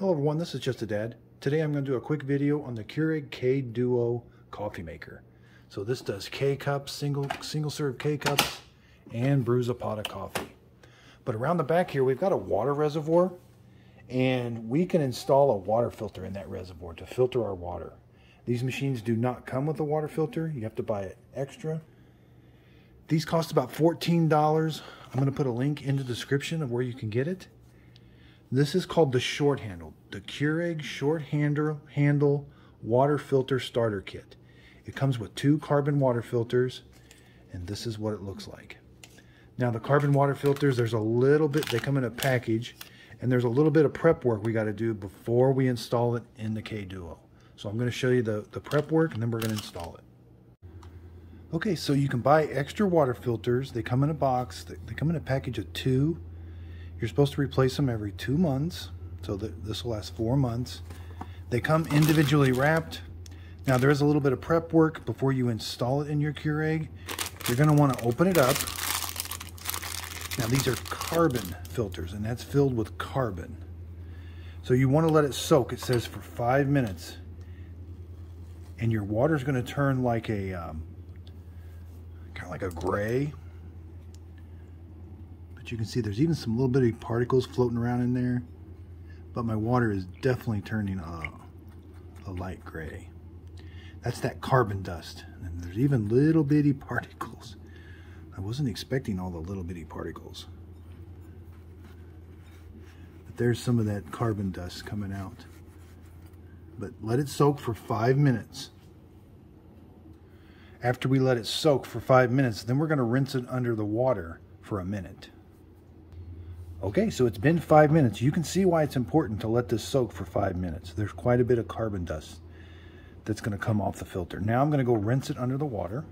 Hello everyone, this is Just a Dad. Today I'm going to do a quick video on the Keurig K-Duo coffee maker. So this does K-cups, single, single serve K-cups, and brews a pot of coffee. But around the back here we've got a water reservoir and we can install a water filter in that reservoir to filter our water. These machines do not come with a water filter. You have to buy it extra. These cost about $14. I'm going to put a link in the description of where you can get it. This is called the short handle, the Keurig short handle, handle water filter starter kit. It comes with two carbon water filters and this is what it looks like. Now the carbon water filters, there's a little bit, they come in a package and there's a little bit of prep work we got to do before we install it in the K-Duo. So I'm going to show you the, the prep work and then we're going to install it. Okay, so you can buy extra water filters. They come in a box. They come in a package of two you're supposed to replace them every two months, so this will last four months. They come individually wrapped. Now there is a little bit of prep work before you install it in your Keurig. You're want to open it up. Now these are carbon filters, and that's filled with carbon. So you want to let it soak, it says for five minutes. And your water's to turn like a, um, kind of like a gray you can see there's even some little bitty particles floating around in there. But my water is definitely turning a, a light gray. That's that carbon dust. And there's even little bitty particles. I wasn't expecting all the little bitty particles. But there's some of that carbon dust coming out. But let it soak for five minutes. After we let it soak for five minutes, then we're going to rinse it under the water for a minute. Okay, so it's been five minutes. You can see why it's important to let this soak for five minutes. There's quite a bit of carbon dust that's going to come off the filter. Now I'm going to go rinse it under the water.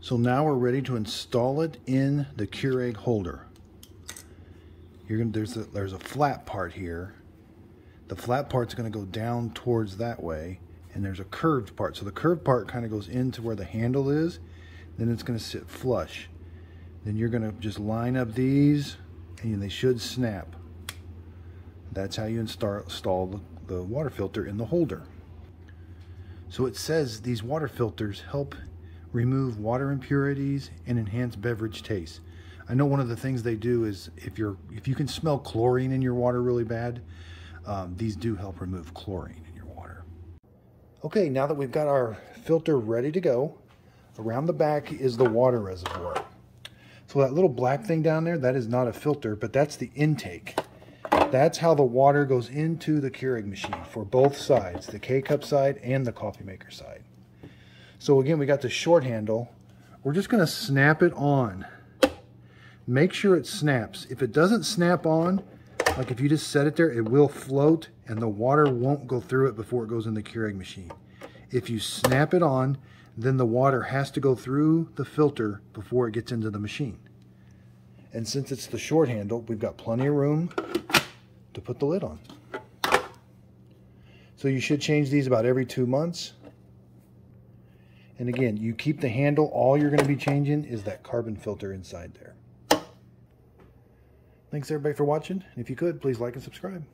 So now we're ready to install it in the Keurig holder. You're gonna, there's, a, there's a flat part here the flat part's going to go down towards that way and there's a curved part. So the curved part kind of goes into where the handle is then it's going to sit flush. Then you're going to just line up these and they should snap. That's how you install the water filter in the holder. So it says these water filters help remove water impurities and enhance beverage taste. I know one of the things they do is if you're if you can smell chlorine in your water really bad um, these do help remove chlorine in your water. Okay, now that we've got our filter ready to go, around the back is the water reservoir. So that little black thing down there, that is not a filter, but that's the intake. That's how the water goes into the Keurig machine for both sides, the K-cup side and the coffee maker side. So again, we got the short handle. We're just gonna snap it on. Make sure it snaps. If it doesn't snap on, like if you just set it there, it will float and the water won't go through it before it goes in the Keurig machine. If you snap it on, then the water has to go through the filter before it gets into the machine. And since it's the short handle, oh, we've got plenty of room to put the lid on. So you should change these about every two months. And again, you keep the handle, all you're going to be changing is that carbon filter inside there. Thanks everybody for watching. If you could, please like and subscribe.